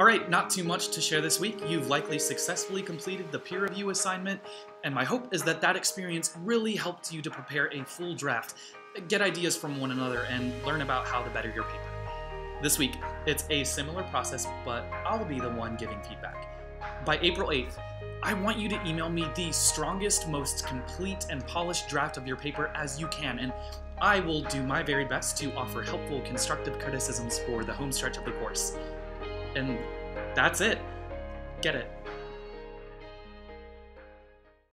Alright, not too much to share this week. You've likely successfully completed the peer review assignment, and my hope is that that experience really helped you to prepare a full draft, get ideas from one another, and learn about how to better your paper. This week, it's a similar process, but I'll be the one giving feedback. By April 8th, I want you to email me the strongest, most complete, and polished draft of your paper as you can, and I will do my very best to offer helpful, constructive criticisms for the home stretch of the course. And that's it. Get it.